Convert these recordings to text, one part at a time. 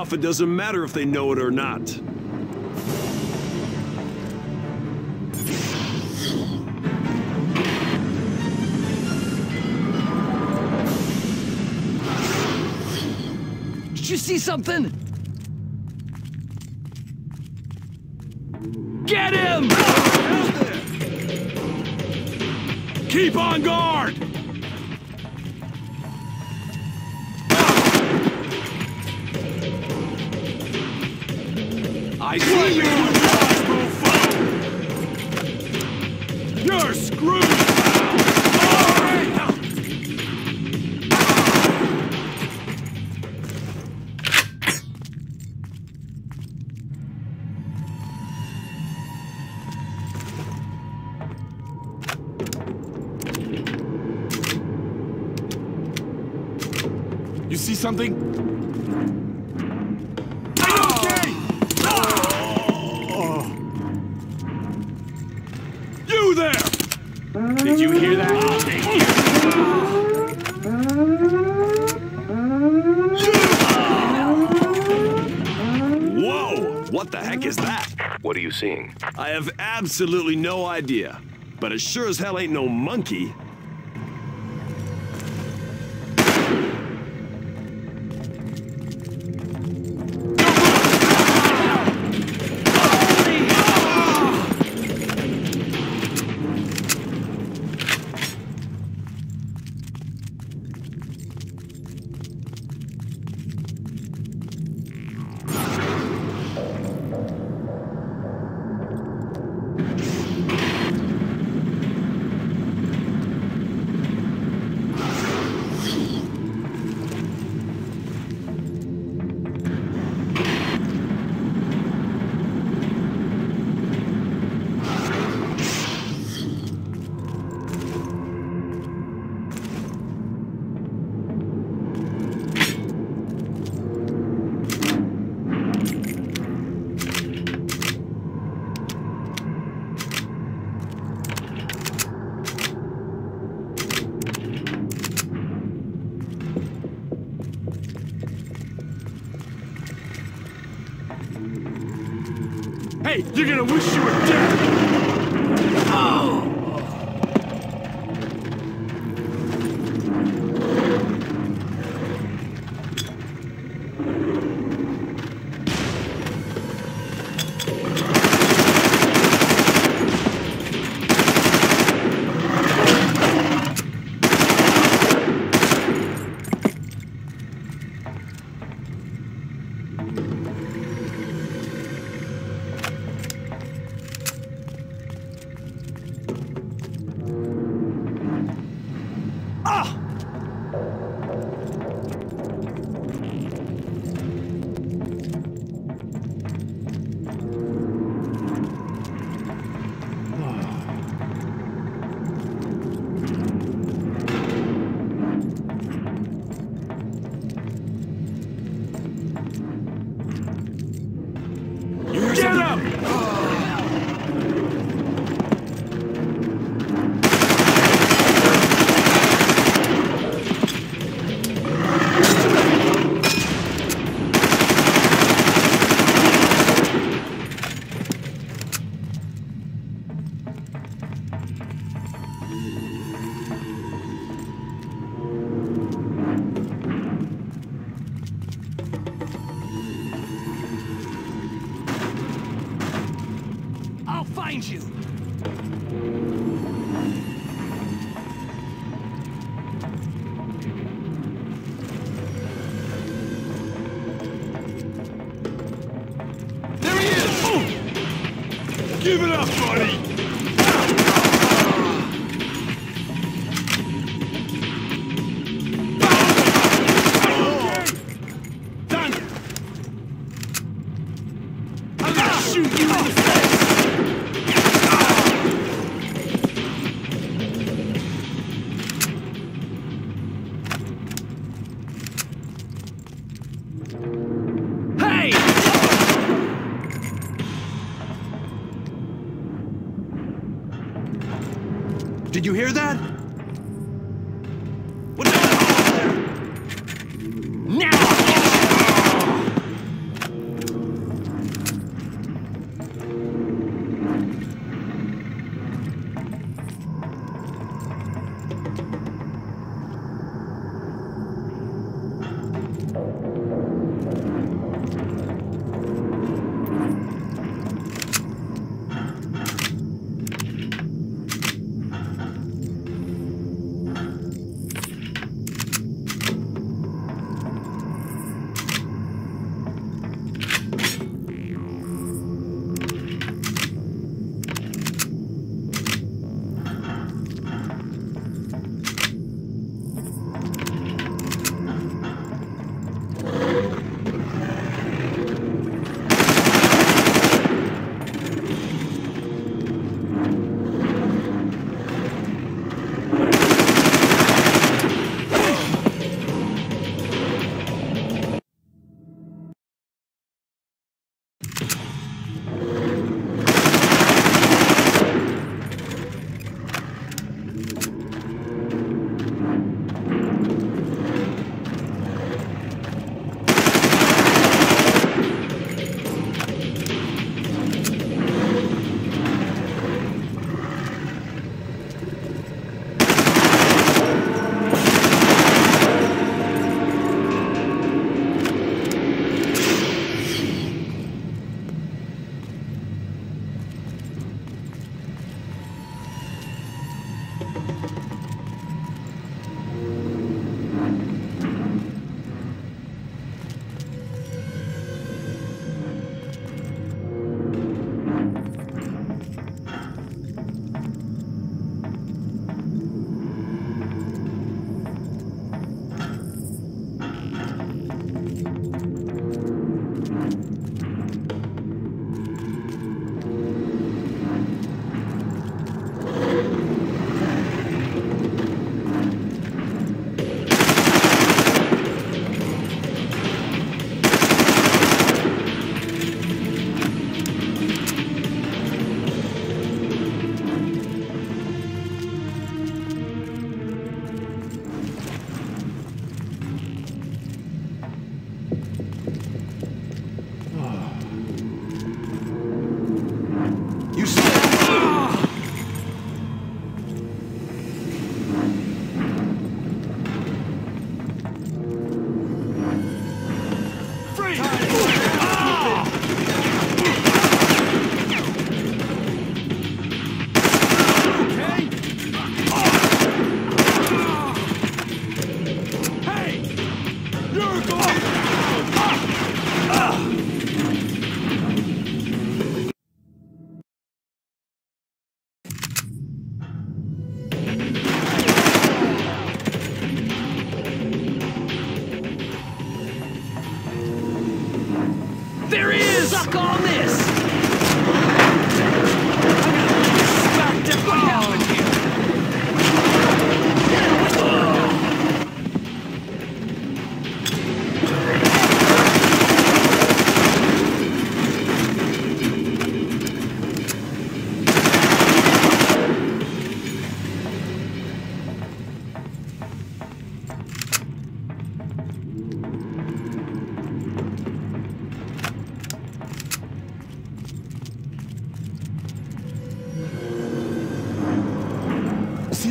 off, it doesn't matter if they know it or not. Did you see something? Get him! Keep on guard! I see you, foe! You're screwed! You see something? okay? You there! Did you hear that? Whoa! What the heck is that? What are you seeing? I have absolutely no idea, but it sure as hell ain't no monkey. Hey, you're gonna wish you were dead! You hear that?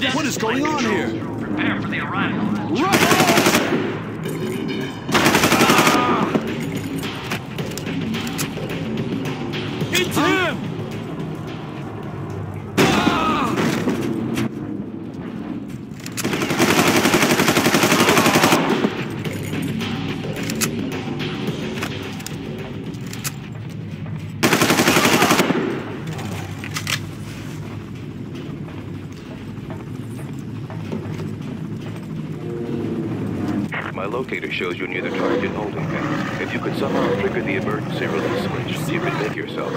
What is going on here? Prepare for the arrival. Right! indicator shows you near the target holding pen. If you could somehow trigger the emergency release switch, you could make yourself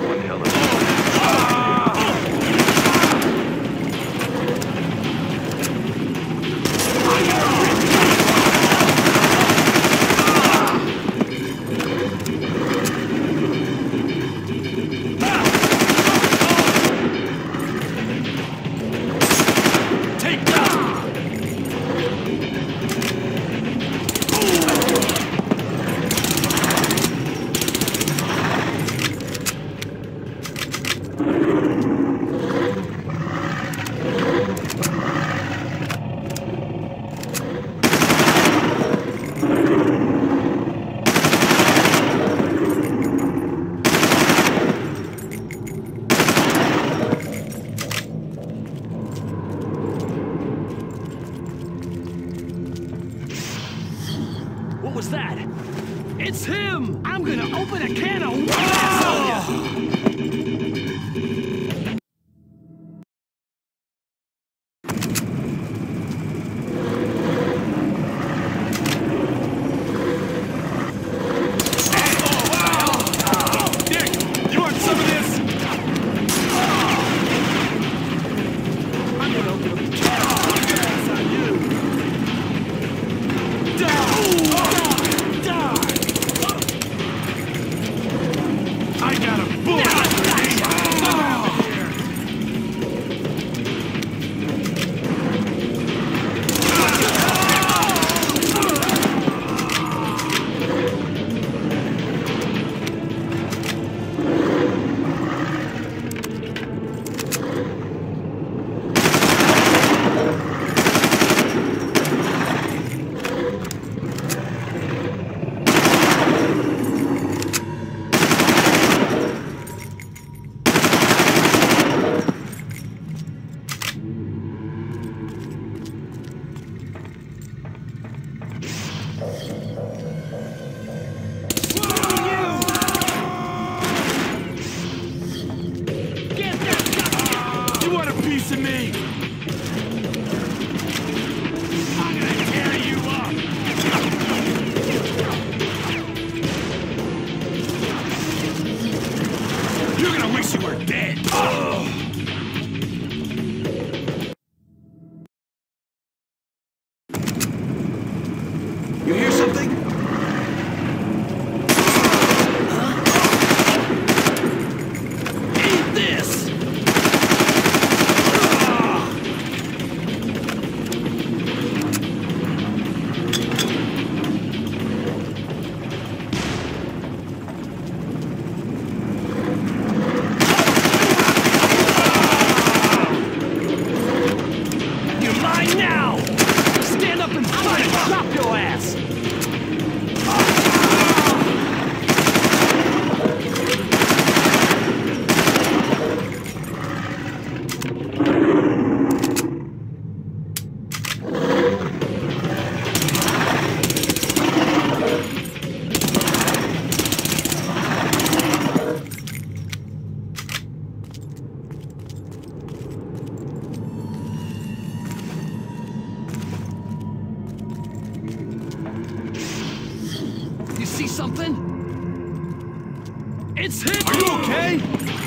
see something? It's him! Are you okay?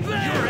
You're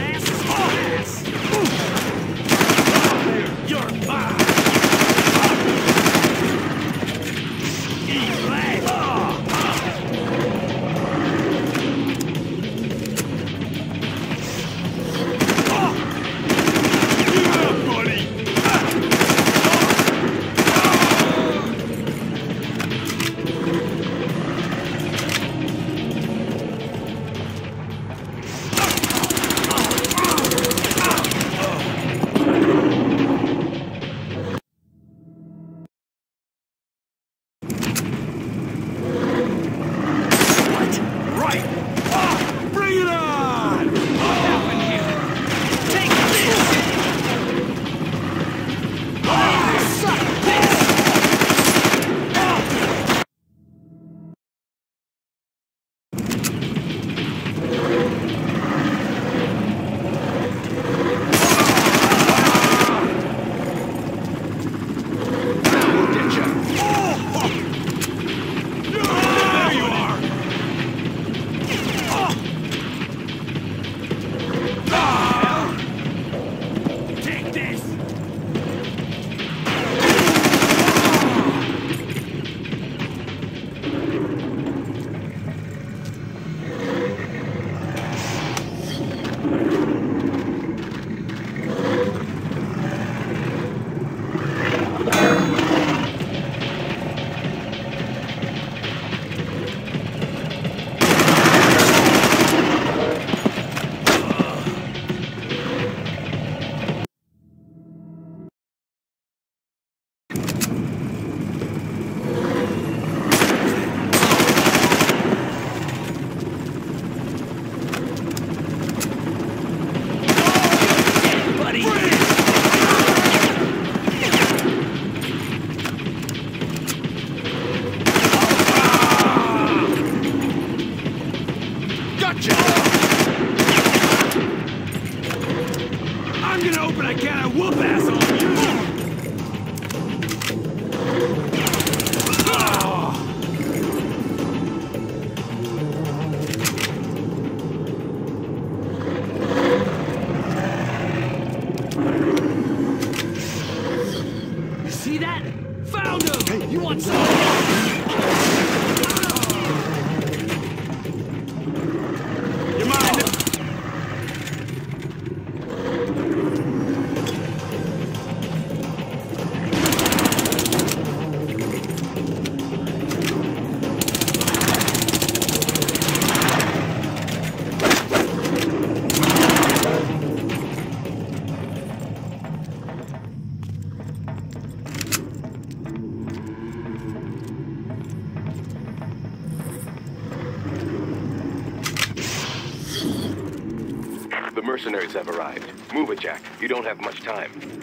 Have arrived. Move it, Jack. You don't have much time.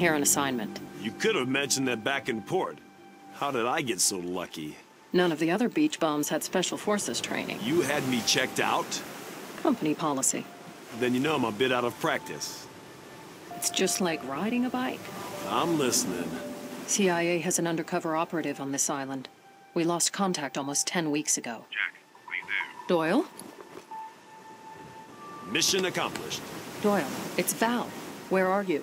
Here on assignment. You could have mentioned that back in port. How did I get so lucky? None of the other beach bombs had special forces training. You had me checked out? Company policy. Then you know I'm a bit out of practice. It's just like riding a bike. I'm listening. CIA has an undercover operative on this island. We lost contact almost 10 weeks ago. Jack, are you there? Doyle? Mission accomplished. Doyle, it's Val. Where are you?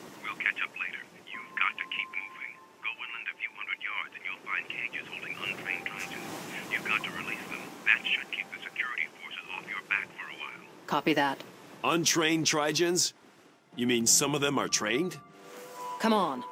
Copy that. Untrained Trigens? You mean some of them are trained? Come on.